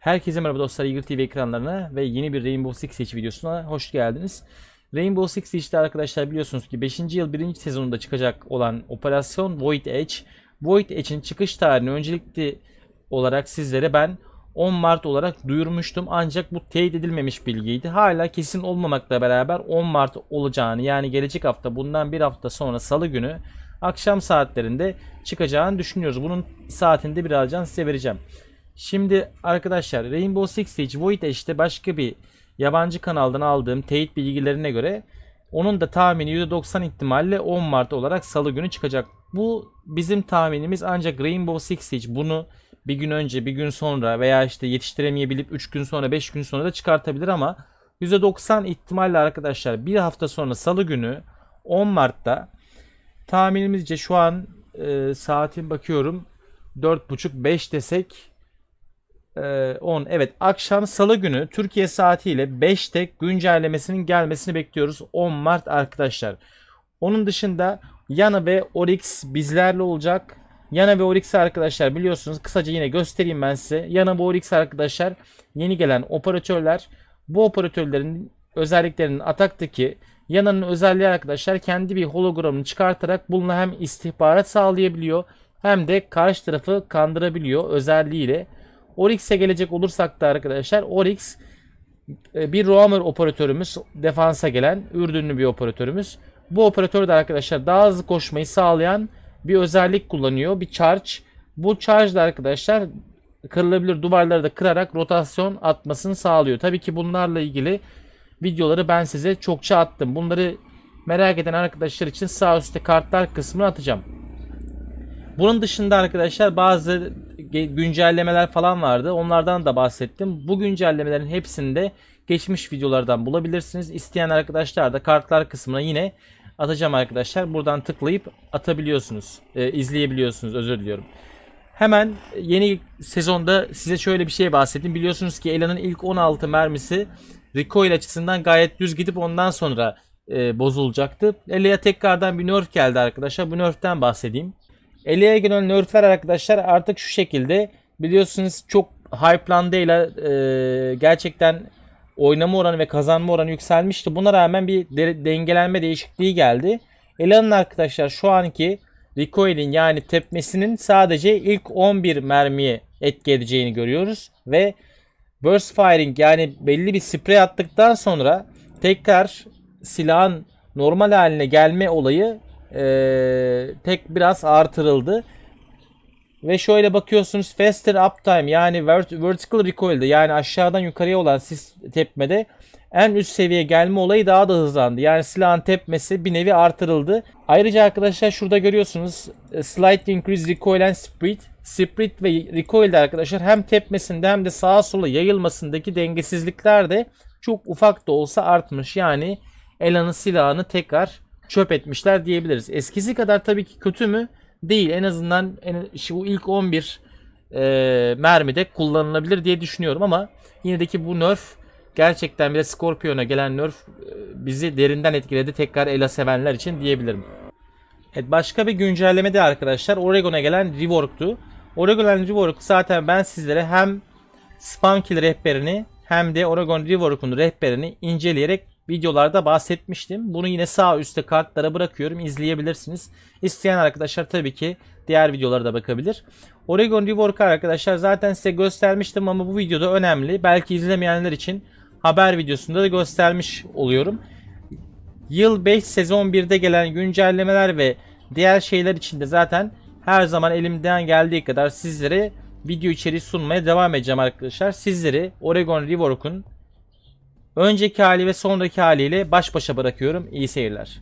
Herkese merhaba dostlar Eagle TV ekranlarına ve yeni bir Rainbow Six Siege videosuna hoş geldiniz. Rainbow Six Siege'de arkadaşlar biliyorsunuz ki 5. yıl 1. sezonunda çıkacak olan operasyon Void Edge. Void Edge'in çıkış tarihini öncelikli olarak sizlere ben 10 Mart olarak duyurmuştum ancak bu teyit edilmemiş bilgiydi. Hala kesin olmamakla beraber 10 Mart olacağını yani gelecek hafta bundan bir hafta sonra salı günü akşam saatlerinde çıkacağını düşünüyoruz. Bunun saatinde birazdan size vereceğim. Şimdi arkadaşlar Rainbow Six Siege Void işte başka bir yabancı kanaldan aldığım teyit bilgilerine göre onun da tahmini %90 ihtimalle 10 Mart olarak salı günü çıkacak. Bu bizim tahminimiz ancak Rainbow Six Siege bunu bir gün önce bir gün sonra veya işte yetiştiremeyebilip 3 gün sonra 5 gün sonra da çıkartabilir ama %90 ihtimalle arkadaşlar bir hafta sonra salı günü 10 Mart'ta tahminimizce şu an e, saatin bakıyorum 4.30-5 desek 10 evet akşam salı günü Türkiye saatiyle 5'te güncellemesinin gelmesini bekliyoruz 10 Mart arkadaşlar. Onun dışında Yana ve Oryx bizlerle olacak. Yana ve Oryx arkadaşlar biliyorsunuz kısaca yine göstereyim ben size. Yana ve Oryx arkadaşlar yeni gelen operatörler. Bu operatörlerin özelliklerinin ataktaki Yana'nın özelliği arkadaşlar kendi bir hologramını çıkartarak bununla hem istihbarat sağlayabiliyor hem de karşı tarafı kandırabiliyor özelliğiyle. Oryx'e gelecek olursak da arkadaşlar Oryx e, bir roamer operatörümüz defansa gelen Ürdünlü bir operatörümüz. Bu operatör de arkadaşlar daha hızlı koşmayı sağlayan bir özellik kullanıyor. Bir charge. Bu charge da arkadaşlar kırılabilir duvarları da kırarak rotasyon atmasını sağlıyor. Tabii ki bunlarla ilgili videoları ben size çokça attım. Bunları merak eden arkadaşlar için sağ üstte kartlar kısmını atacağım. Bunun dışında arkadaşlar bazı güncellemeler falan vardı. Onlardan da bahsettim. Bu güncellemelerin hepsinde geçmiş videolardan bulabilirsiniz. İsteyen arkadaşlar da kartlar kısmına yine atacağım arkadaşlar. Buradan tıklayıp atabiliyorsunuz. E, izleyebiliyorsunuz özür diliyorum. Hemen yeni sezonda size şöyle bir şey bahsettim. Biliyorsunuz ki Ela'nın ilk 16 mermisi recoil açısından gayet düz gidip ondan sonra e, bozulacaktı. Ela'ya tekrardan bir nerf geldi arkadaşlar. Bu nerf'ten bahsedeyim. Eli'ye gelen nerfler arkadaşlar artık şu şekilde. Biliyorsunuz çok hype'landı e, gerçekten oynama oranı ve kazanma oranı yükselmişti. Buna rağmen bir de, dengelenme değişikliği geldi. Elia'nın arkadaşlar şu anki recoil'in yani tepmesinin sadece ilk 11 mermiye etki edeceğini görüyoruz. Ve burst firing yani belli bir sprey attıktan sonra tekrar silahın normal haline gelme olayı e, tek biraz artırıldı. Ve şöyle bakıyorsunuz faster uptime yani vertical recoil'de yani aşağıdan yukarıya olan sis tepmede en üst seviye gelme olayı daha da hızlandı. Yani silahın tepmesi bir nevi artırıldı. Ayrıca arkadaşlar şurada görüyorsunuz e, slight increase recoil and speed. Speed ve recoil'de arkadaşlar hem tepmesinde hem de sağa sola yayılmasındaki dengesizlikler de çok ufak da olsa artmış. Yani Ela'nın silahını tekrar çöp etmişler diyebiliriz. Eskisi kadar tabii ki kötü mü? Değil. En azından en, şu ilk 11 e, mermide kullanılabilir diye düşünüyorum ama yine de ki bu nerf gerçekten bile Scorpion'a gelen nerf e, bizi derinden etkiledi tekrar Ela sevenler için diyebilirim. Evet başka bir güncelleme de arkadaşlar Oregon'a gelen rework'tu. Oregon'a rework zaten ben sizlere hem spam kill rehberini hem de Oregon rework'un rehberini inceleyerek videolarda bahsetmiştim. Bunu yine sağ üstte kartlara bırakıyorum. izleyebilirsiniz. İsteyen arkadaşlar tabii ki diğer videolara da bakabilir. Oregon Rework arkadaşlar zaten size göstermiştim ama bu videoda önemli. Belki izlemeyenler için haber videosunda da göstermiş oluyorum. Yıl 5 sezon 1'de gelen güncellemeler ve diğer şeyler için de zaten her zaman elimden geldiği kadar sizlere video içeriği sunmaya devam edeceğim arkadaşlar. Sizleri Oregon Rework'un Önceki hali ve sonraki haliyle baş başa bırakıyorum. İyi seyirler.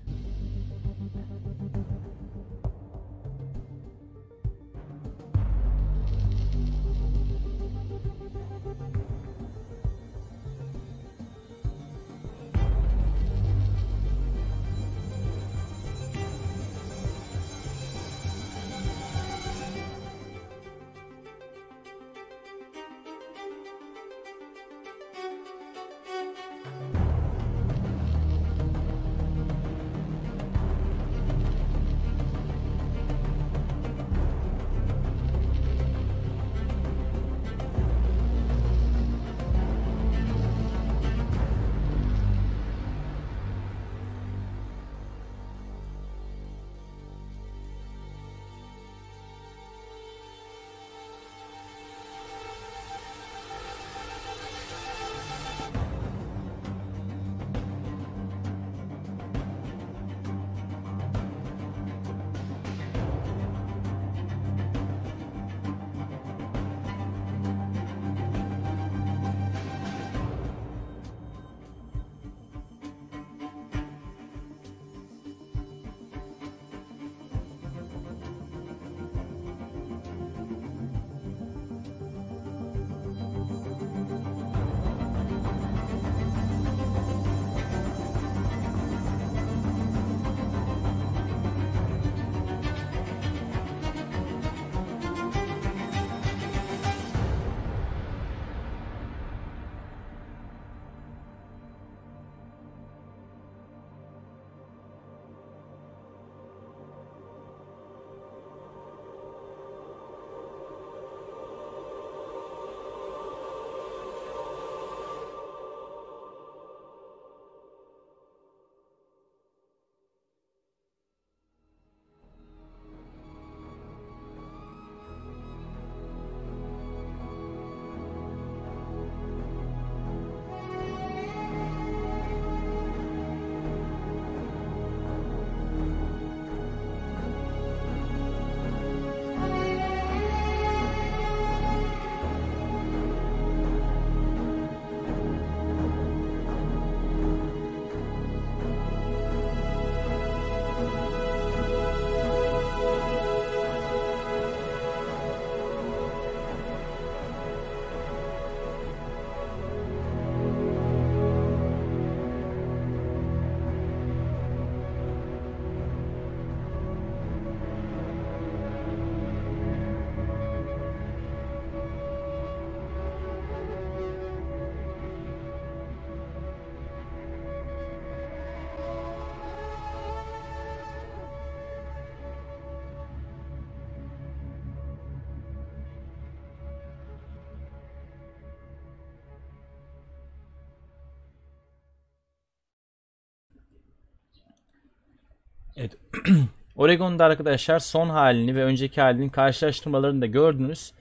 Evet. Oregon'da arkadaşlar son halini ve önceki halinin karşılaştırmalarını da gördünüz.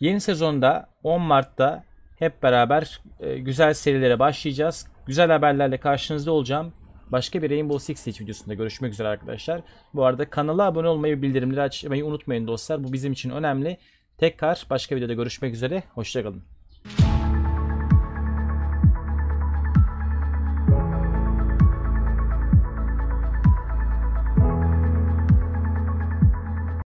Yeni sezonda 10 Mart'ta hep beraber e, güzel serilere başlayacağız. Güzel haberlerle karşınızda olacağım. Başka bir Rainbow Six Siege videosunda görüşmek üzere arkadaşlar. Bu arada kanala abone olmayı, bildirimleri açmayı unutmayın dostlar. Bu bizim için önemli. Tekrar başka videoda görüşmek üzere. Hoşçakalın.